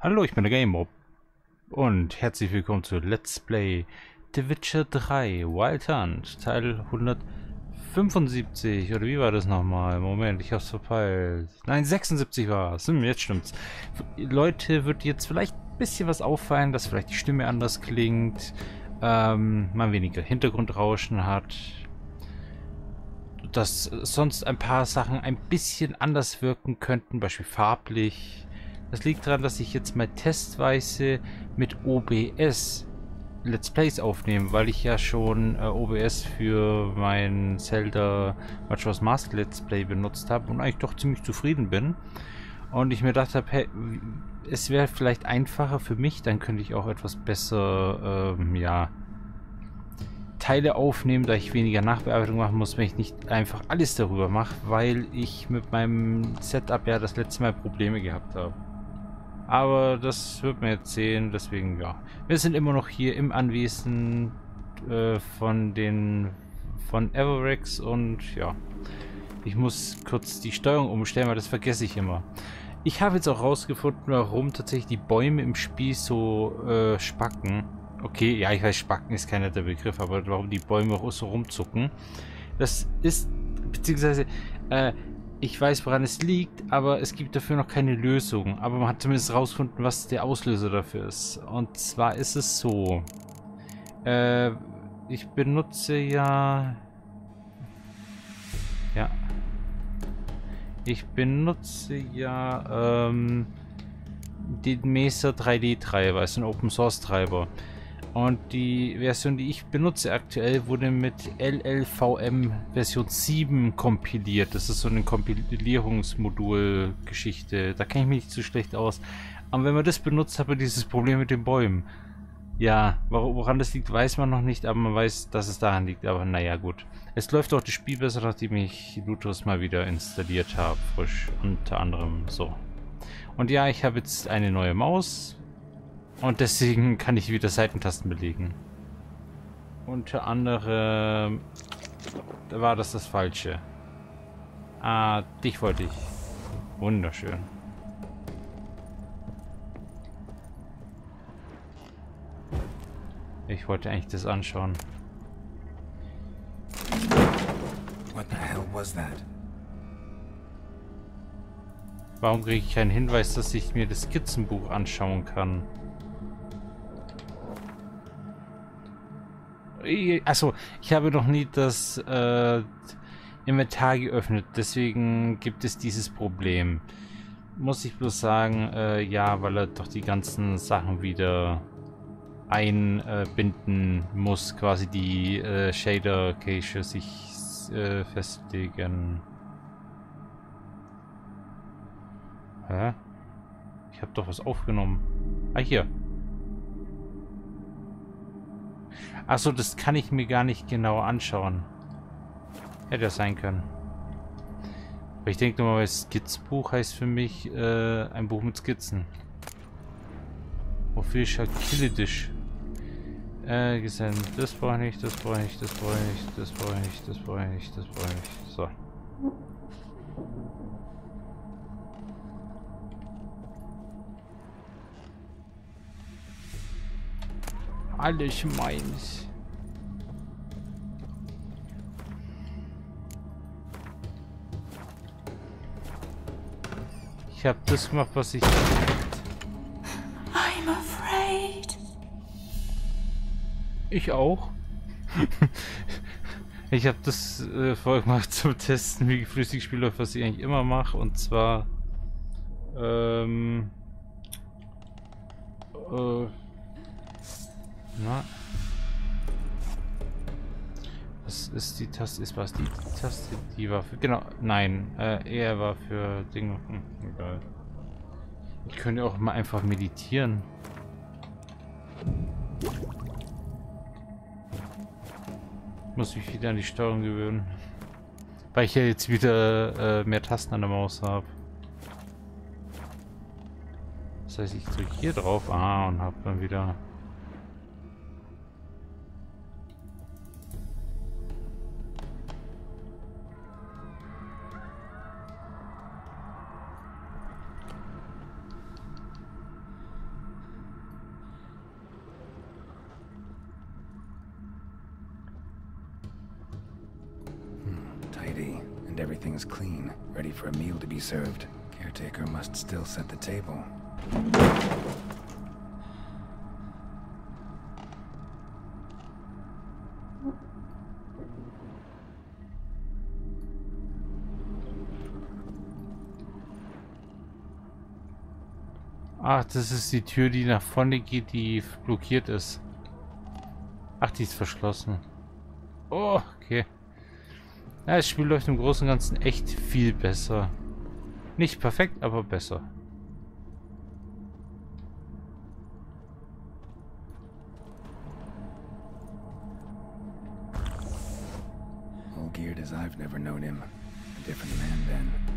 Hallo, ich bin der Game Mob und herzlich willkommen zu Let's Play The Witcher 3 Wild Hunt Teil 175 oder wie war das nochmal? Moment, ich hab's verpeilt. Nein, 76 war es. Hm, jetzt stimmt's. Leute, wird jetzt vielleicht ein bisschen was auffallen, dass vielleicht die Stimme anders klingt, ähm, man weniger Hintergrundrauschen hat, dass sonst ein paar Sachen ein bisschen anders wirken könnten, beispielsweise farblich das liegt daran, dass ich jetzt mal testweise mit OBS Let's Plays aufnehme, weil ich ja schon äh, OBS für mein Zelda Majora's Mask Let's Play benutzt habe und eigentlich doch ziemlich zufrieden bin. Und ich mir gedacht habe, hey, es wäre vielleicht einfacher für mich, dann könnte ich auch etwas besser, ähm, ja, Teile aufnehmen, da ich weniger Nachbearbeitung machen muss, wenn ich nicht einfach alles darüber mache, weil ich mit meinem Setup ja das letzte Mal Probleme gehabt habe. Aber das wird man jetzt sehen, deswegen ja. Wir sind immer noch hier im Anwesen äh, von den von Everex und ja. Ich muss kurz die Steuerung umstellen, weil das vergesse ich immer. Ich habe jetzt auch rausgefunden, warum tatsächlich die Bäume im Spiel so äh, spacken. Okay, ja, ich weiß, spacken ist keiner der Begriff, aber warum die Bäume auch so rumzucken. Das ist, beziehungsweise, äh, ich weiß, woran es liegt, aber es gibt dafür noch keine Lösung. Aber man hat zumindest herausgefunden, was der Auslöser dafür ist. Und zwar ist es so. Äh, ich benutze ja... Ja. Ich benutze ja ähm, den Mesa 3D Treiber, also ein Open Source Treiber. Und die Version, die ich benutze aktuell, wurde mit LLVM Version 7 kompiliert. Das ist so eine Kompilierungsmodul-Geschichte. Da kenne ich mich nicht so schlecht aus. Aber wenn man das benutzt, hat man dieses Problem mit den Bäumen. Ja, woran das liegt, weiß man noch nicht, aber man weiß, dass es daran liegt. Aber naja, gut. Es läuft auch das Spiel besser, nachdem ich Lutus mal wieder installiert habe. Frisch. Unter anderem so. Und ja, ich habe jetzt eine neue Maus. Und deswegen kann ich wieder Seitentasten belegen. Unter anderem war das das Falsche. Ah, dich wollte ich. Wunderschön. Ich wollte eigentlich das anschauen. What the hell was that? Warum kriege ich keinen Hinweis, dass ich mir das Skizzenbuch anschauen kann? Achso, ich habe noch nie das äh, Inventar geöffnet, deswegen gibt es dieses Problem. Muss ich bloß sagen, äh, ja, weil er doch die ganzen Sachen wieder einbinden muss, quasi die äh, Shader-Cache sich äh, festlegen. Hä? Ich habe doch was aufgenommen. Ah, hier. Achso, das kann ich mir gar nicht genau anschauen. Hätte ja sein können. Aber ich denke nochmal, Skizbuch heißt für mich äh, ein Buch mit Skizzen. Ich Killidisch. Äh, gesendet. Das brauche ich nicht, das brauche ich nicht, das brauche ich nicht, das brauche ich nicht, das brauche ich nicht, das brauche ich nicht. So. Alles meins. Ich habe das gemacht, was ich... I'm afraid. Ich auch. ich habe das äh, vorher gemacht zum Testen, wie flüssig Spiel läuft, was ich eigentlich immer mache. Und zwar... Ähm... Äh, na. Was ist die Taste? Ist was die Taste? Die war für. Genau. Nein. Äh, er war für Dinge. Hm, egal. Ich könnte auch mal einfach meditieren. Muss mich wieder an die Steuerung gewöhnen. Weil ich ja jetzt wieder äh, mehr Tasten an der Maus habe. Das heißt, ich drücke hier drauf. Ah, und habe dann wieder for a meal to be served. Caretaker must still set the table. Ach, das ist die Tür, die nach vorne geht, die blockiert ist. Ach, die ist verschlossen. Oh, okay. Ja, das Spiel läuft im Großen und Ganzen echt viel besser. Nicht perfekt, aber besser. All geared as I've never known him. A different man then.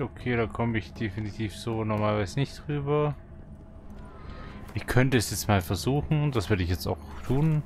Okay, da komme ich definitiv so normalerweise nicht drüber. Ich könnte es jetzt mal versuchen. Das werde ich jetzt auch tun.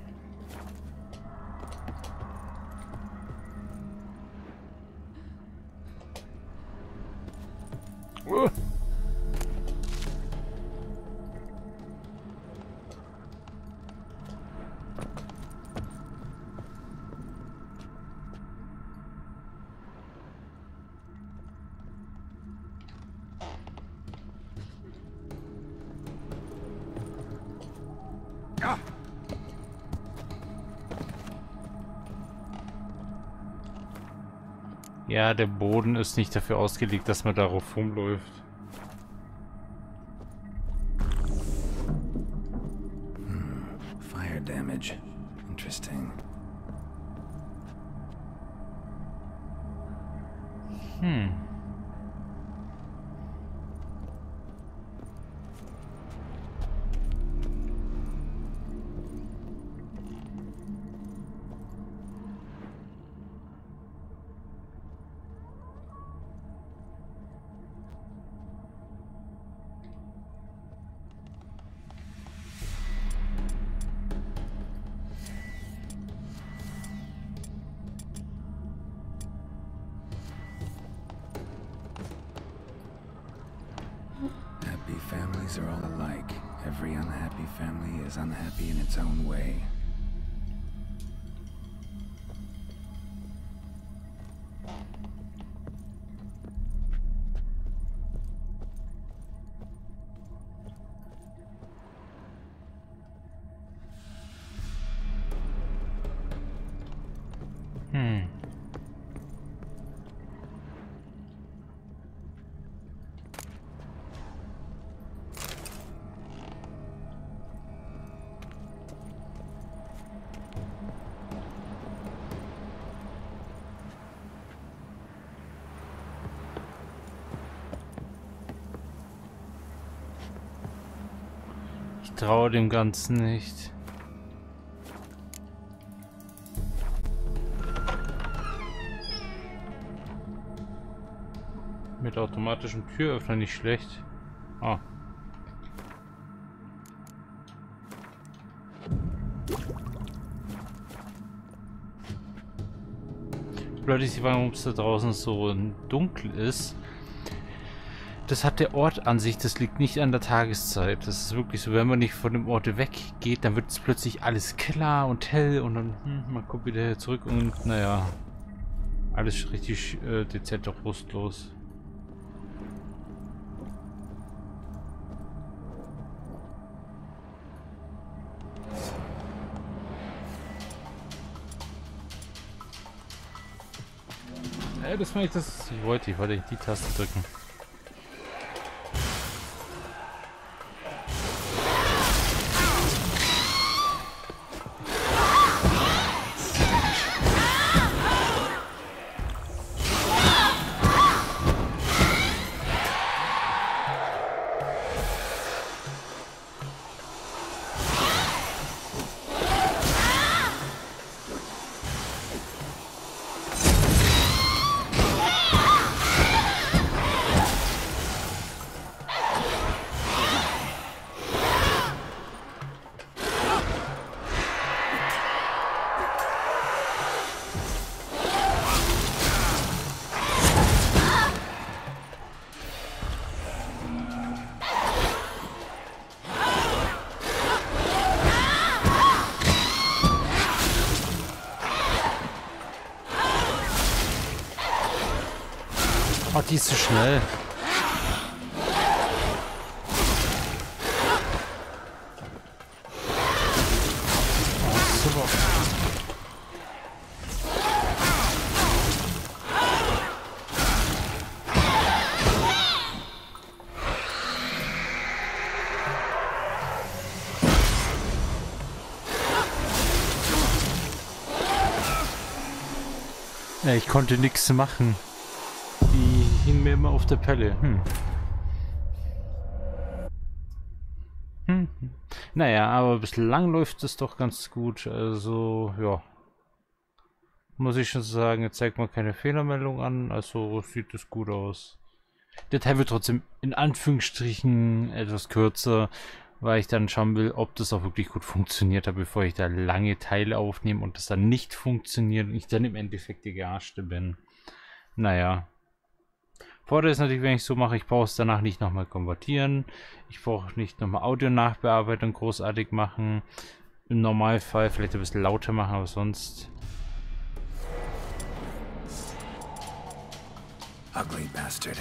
Ja, der Boden ist nicht dafür ausgelegt, dass man darauf rumläuft. Fire damage. Interesting. Hm. Hm. Ich traue dem Ganzen nicht. Mit automatischem Türöffner nicht schlecht. Ah. Leute, ich warum es da draußen so dunkel ist. Das hat der Ort an sich, das liegt nicht an der Tageszeit. Das ist wirklich so, wenn man nicht von dem Ort weggeht, dann wird es plötzlich alles klar und hell und dann, hm, man kommt wieder zurück und naja, alles richtig äh, dezent rustlos. Das war ich das. Ich wollte, ich wollte die Taste drücken. Oh, die ist so schnell. Ich konnte nichts machen. Auf der Pelle. Hm. Hm. Naja, aber bislang läuft es doch ganz gut. Also, ja. Muss ich schon sagen, jetzt zeigt man keine Fehlermeldung an. Also sieht es gut aus. Der Teil wird trotzdem in Anführungsstrichen etwas kürzer weil ich dann schauen will, ob das auch wirklich gut funktioniert hat, bevor ich da lange Teile aufnehme und das dann nicht funktioniert und ich dann im Endeffekt die Gearschte bin. Naja. Vorteil ist natürlich, wenn ich so mache, ich brauche es danach nicht nochmal konvertieren. Ich brauche nicht nochmal Audio-Nachbearbeitung großartig machen. Im Normalfall vielleicht ein bisschen lauter machen, aber sonst... Ugly bastard.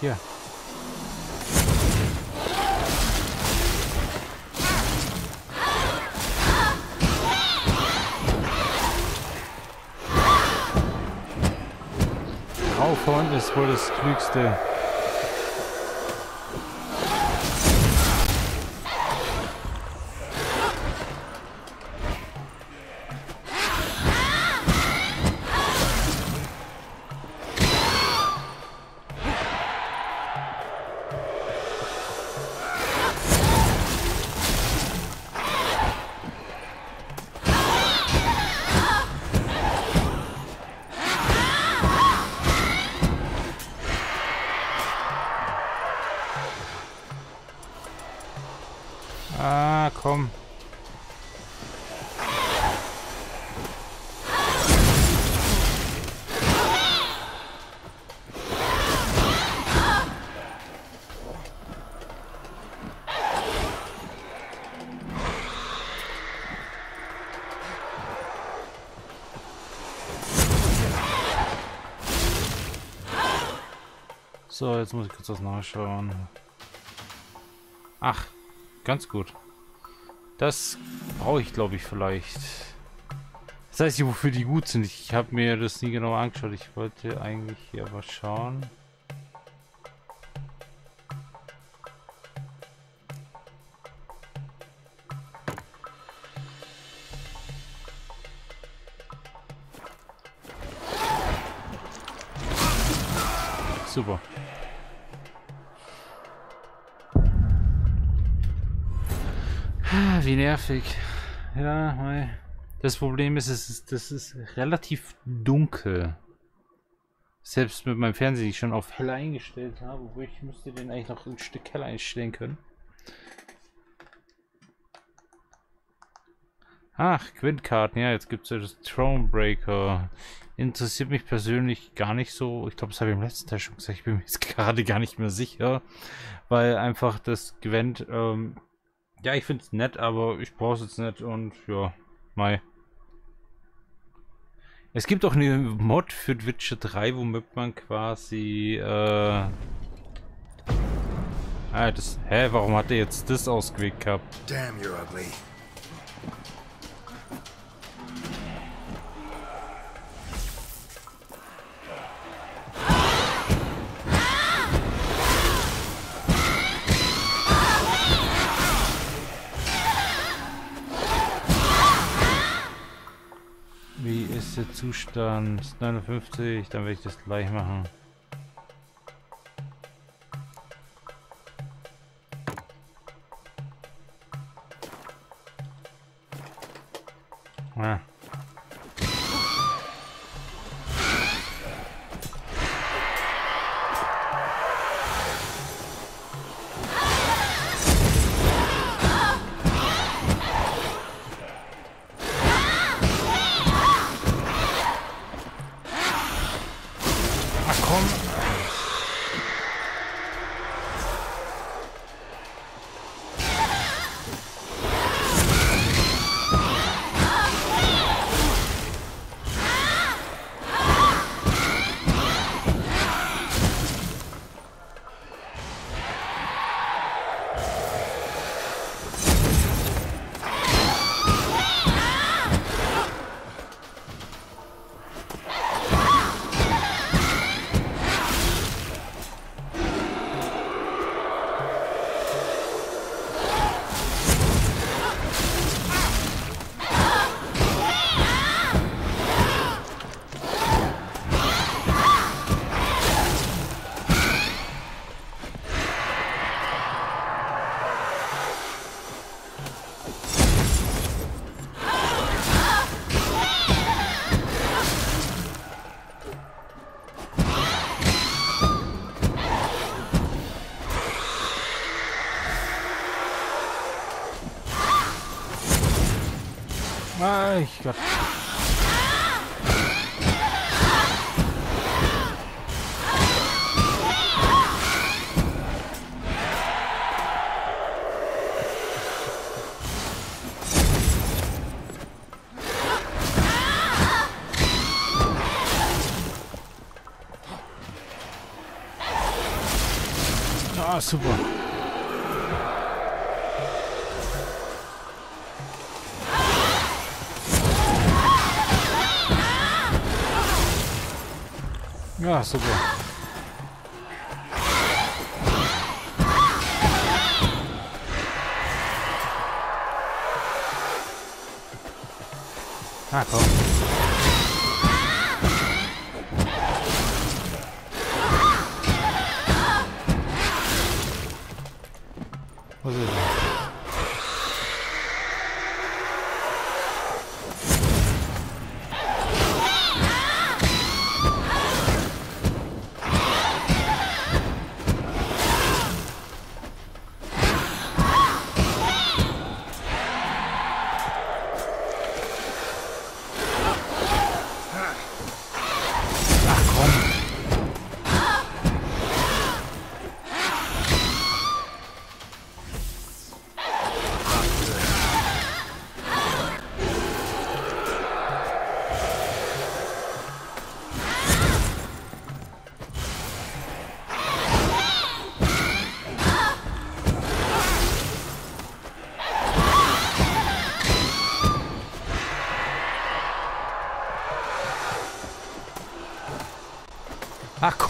Hier. Draufhauen ist wohl das Klügste. Ah, komm. So, jetzt muss ich kurz was nachschauen. Ach, Ganz gut. Das brauche ich, glaube ich, vielleicht. Das heißt, wofür die gut sind. Ich habe mir das nie genau angeschaut. Ich wollte eigentlich hier was schauen. Super. Wie nervig. Ja, das Problem ist, es ist, das ist relativ dunkel. Selbst mit meinem Fernseher, den ich schon auf hell eingestellt habe, wo ich müsste den eigentlich noch ein Stück heller einstellen können. Ach, Quintkarten, ja, jetzt gibt es ja das Thronebreaker. Interessiert mich persönlich gar nicht so. Ich glaube, das habe ich im letzten Teil schon gesagt. Ich bin mir jetzt gerade gar nicht mehr sicher. Weil einfach das Gwent ähm, ja, ich finde es nett, aber ich brauche es jetzt nicht und ja, mai. Es gibt auch eine Mod für Witcher 3, womit man quasi, äh... Ah, das... Hä, warum hat er jetzt das ausgewählt gehabt? Damn, you're ugly. Wie ist der Zustand? 59, dann werde ich das gleich machen. Ah, super. Ja, super. Ah, komm.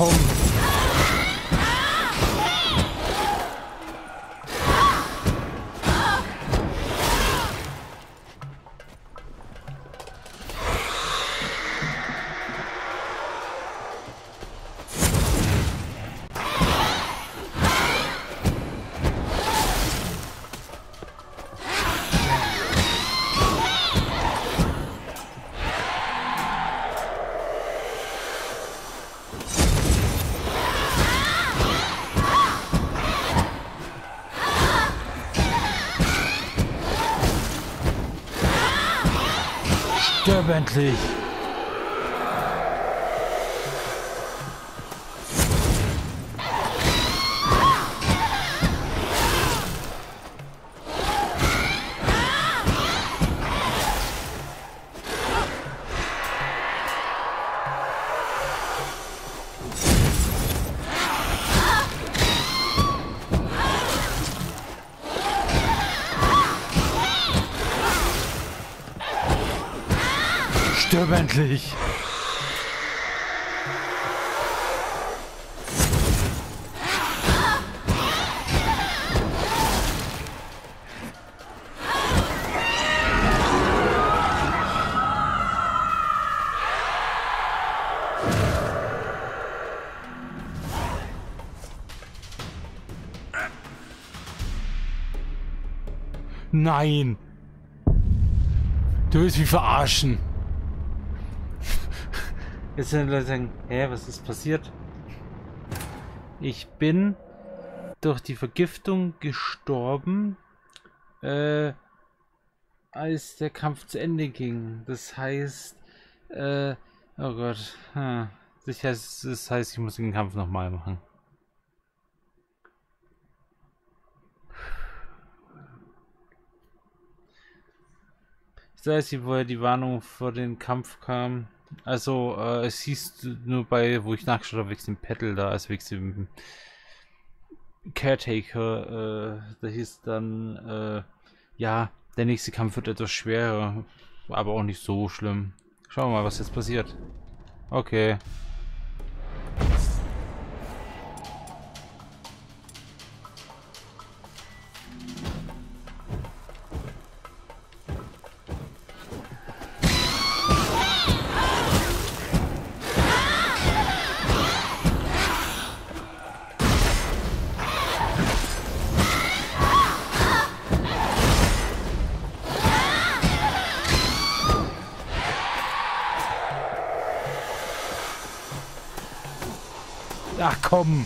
Ach endlich. endlich! Nein! Du willst mich verarschen. Jetzt werden Leute sagen, hä, was ist passiert? Ich bin durch die Vergiftung gestorben, äh, als der Kampf zu Ende ging. Das heißt, äh, oh Gott, das heißt, das heißt, ich muss den Kampf nochmal machen. Weiß nicht, woher die Warnung vor dem Kampf kam. Also, äh, es hieß nur bei, wo ich nachgeschaut habe, wegen dem Pedal da, also wegen dem Caretaker, äh, da hieß dann, äh, ja, der nächste Kampf wird etwas schwerer, aber auch nicht so schlimm. Schauen wir mal, was jetzt passiert. Okay. Ach komm.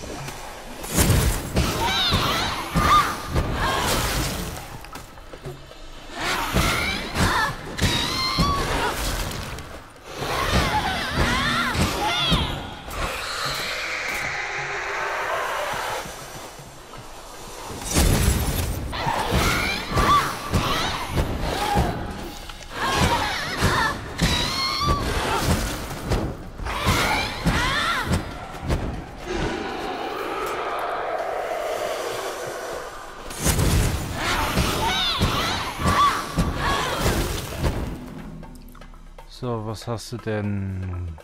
Was hast du denn?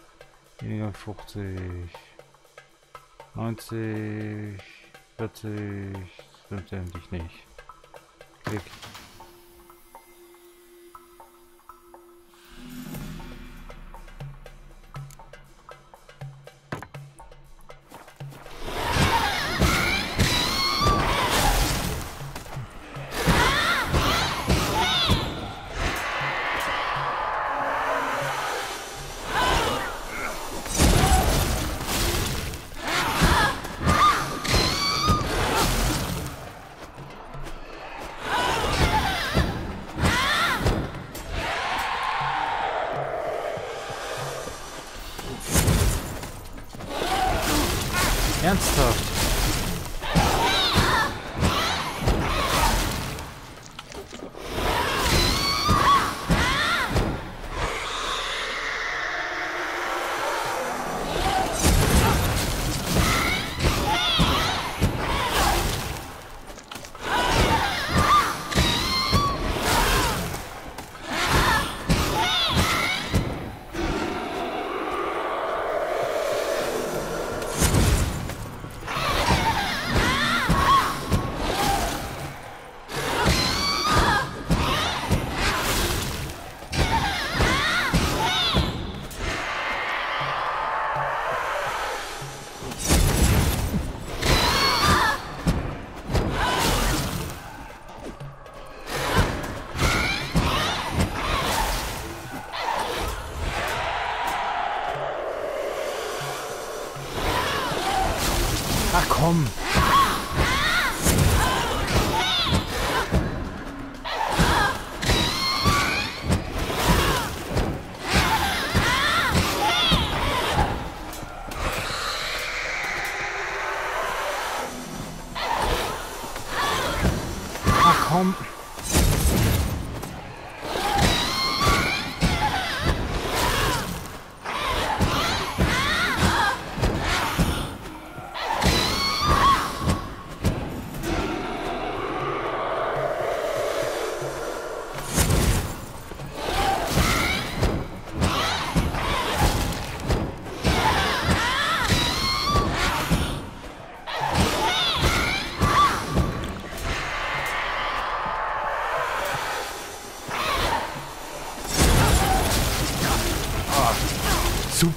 Weniger 50, 90, 40, stimmt endlich nicht. Klick.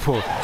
Super.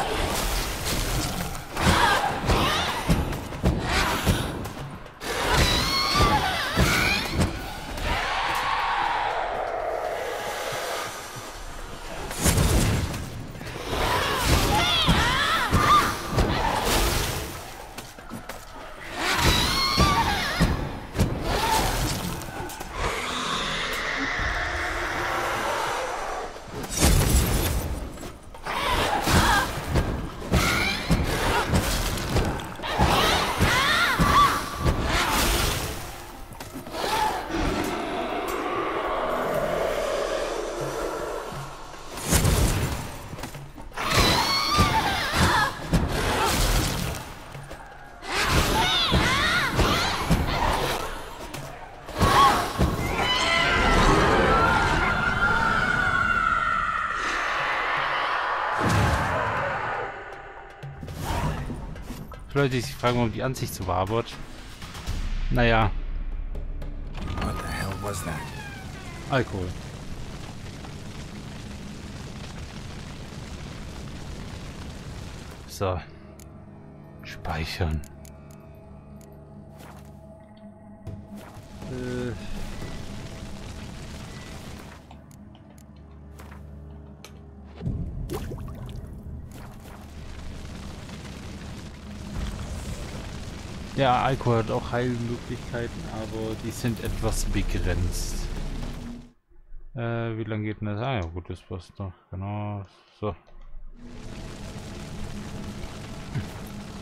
Leute, die sich fragen, warum die Ansicht so wabert. Naja. What the hell was that? Alkohol. So. Speichern. Ja, Alkohol hat auch Heilmöglichkeiten, aber die sind etwas begrenzt. Äh, wie lange geht denn das? Ah ja, gut, das passt noch. Genau. So.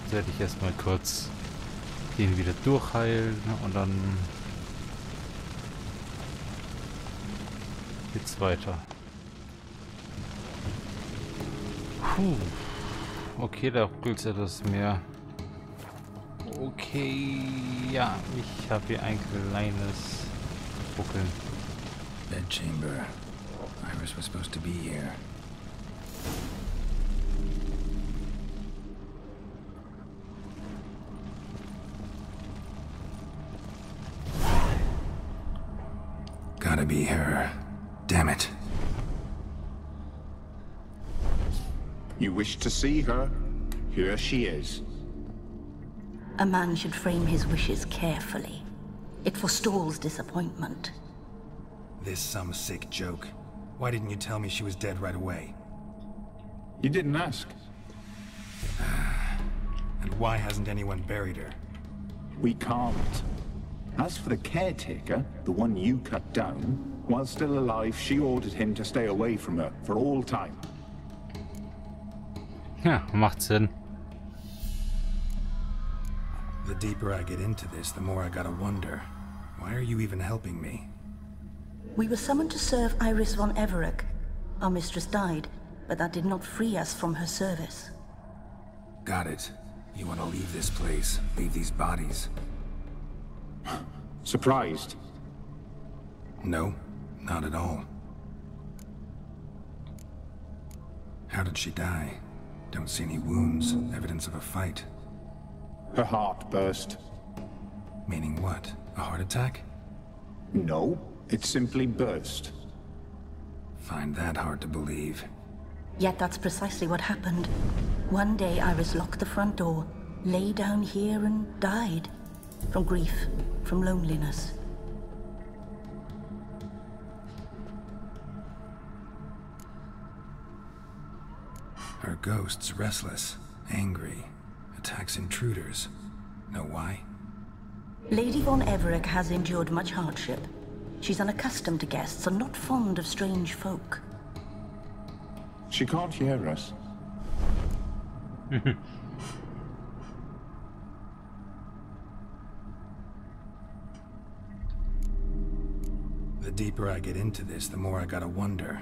Jetzt werde ich erstmal kurz den wieder durchheilen und dann geht's weiter. Puh. Okay, da ruckelt etwas mehr. Okay, ja, ich habe hier ein kleines Ruckeln. Bed chamber. Iris was supposed to be here. Gotta be her. Damn it. You wish to see her? Here she is. A man should frame his wishes carefully. It forestalls disappointment. This some sick joke. Why didn't you tell me she was dead right away? You didn't ask. And why hasn't anyone buried her? We can't. As for the caretaker, the one you cut down, while still alive, she ordered him to stay away from her for all time. Ja, macht Sinn. The deeper I get into this, the more I gotta wonder. Why are you even helping me? We were summoned to serve Iris von Everec. Our mistress died, but that did not free us from her service. Got it. You want to leave this place, leave these bodies. Surprised? No, not at all. How did she die? Don't see any wounds, evidence of a fight. Her heart burst. Meaning what? A heart attack? No, it simply burst. Find that hard to believe. Yet that's precisely what happened. One day Iris locked the front door, lay down here and died. From grief, from loneliness. Her ghost's restless, angry, attacks intruders. Know why? Lady von Everec has endured much hardship. She's unaccustomed to guests and not fond of strange folk. She can't hear us. The deeper I get into this, the more I gotta wonder.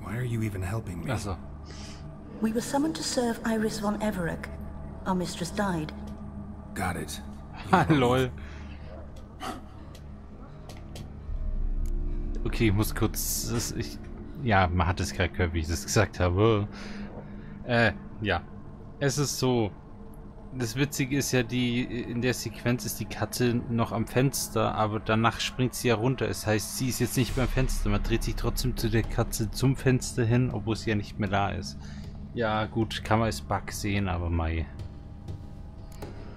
Why are you even helping me? Also, We were summoned to serve Iris von Everec. Our mistress died. Got it. ha, lol. Okay, ich muss kurz. Das, ich, ja, man hat es gerade gehört, wie ich das gesagt habe. Äh, ja. Es ist so. Das Witzige ist ja, die in der Sequenz ist die Katze noch am Fenster, aber danach springt sie ja runter. Es heißt, sie ist jetzt nicht beim Fenster. Man dreht sich trotzdem zu der Katze zum Fenster hin, obwohl sie ja nicht mehr da ist. Ja, gut, kann man als Bug sehen, aber mei.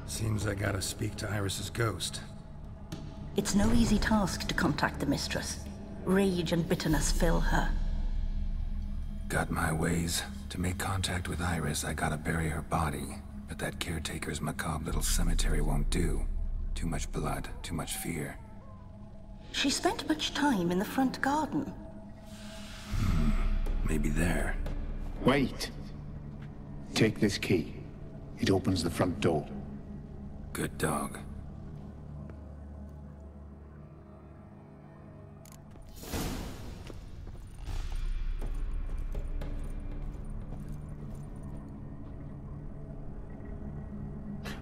Seems I gotta speak to Iris's ghost. It's no easy task to contact the mistress. Rage and bitterness fill her. Got my ways. To make contact with Iris, I gotta bury her body. But that caretaker's macabre little cemetery won't do. Too much blood, too much fear. She spent much time in the front garden. Hmm, maybe there. Wait. Take this key. It opens the front door. Good dog.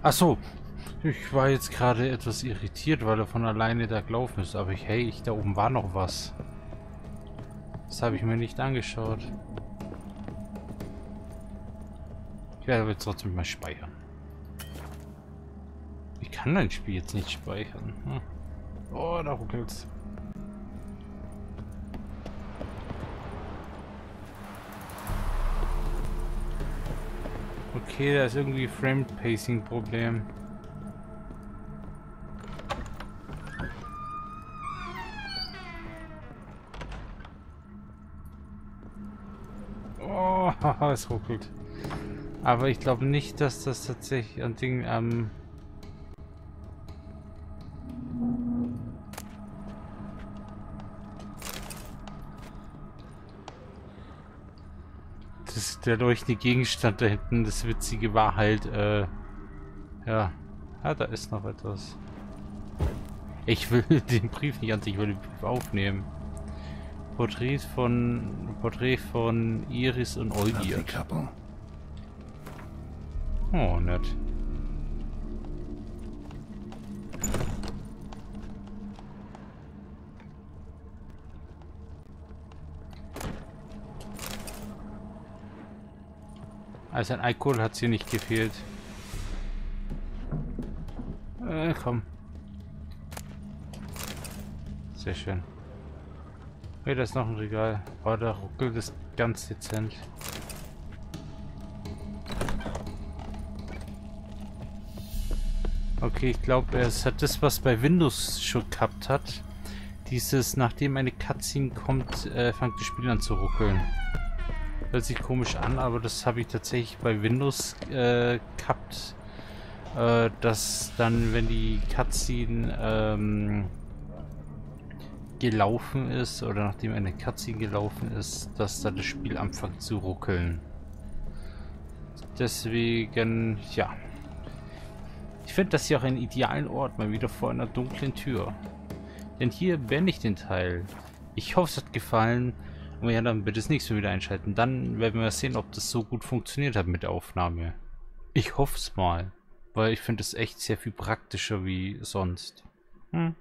Ach so. Ich war jetzt gerade etwas irritiert, weil er von alleine da gelaufen ist. Aber ich, hey, ich, da oben war noch was. Das habe ich mir nicht angeschaut. Ich werde aber trotzdem mal speichern. Kann dein Spiel jetzt nicht speichern. Hm. Oh, da ruckelt's. Okay, da ist irgendwie Frame Pacing Problem. Oh, es ruckelt. Aber ich glaube nicht, dass das tatsächlich ein Ding am... Ähm der leuchtende Gegenstand da hinten, das Witzige war halt, äh, ja, ja, da ist noch etwas. Ich will den Brief nicht an sich, ich will den Brief aufnehmen. Porträt von Porträt von Iris und Eugier. Oh, nett. Also ein Alkohol hat sie nicht gefehlt. Äh, komm. Sehr schön. Hey, da ist noch ein Regal. Oh, da ruckelt es ganz dezent. Okay, ich glaube, es hat das, was bei Windows schon gehabt hat. Dieses, nachdem eine Cutscene kommt, äh, fängt das Spiel an zu ruckeln. Hört sich komisch an, aber das habe ich tatsächlich bei Windows äh, gehabt. Äh, dass dann, wenn die Cutscene ähm, gelaufen ist oder nachdem eine Cutscene gelaufen ist, dass dann das Spiel anfängt zu ruckeln. Deswegen, ja. Ich finde das hier auch einen idealen Ort, mal wieder vor einer dunklen Tür. Denn hier beende ich den Teil. Ich hoffe, es hat gefallen. Und ja, dann bitte das nächste Mal wieder einschalten. Dann werden wir sehen, ob das so gut funktioniert hat mit der Aufnahme. Ich hoffe es mal. Weil ich finde es echt sehr viel praktischer wie sonst. Hm.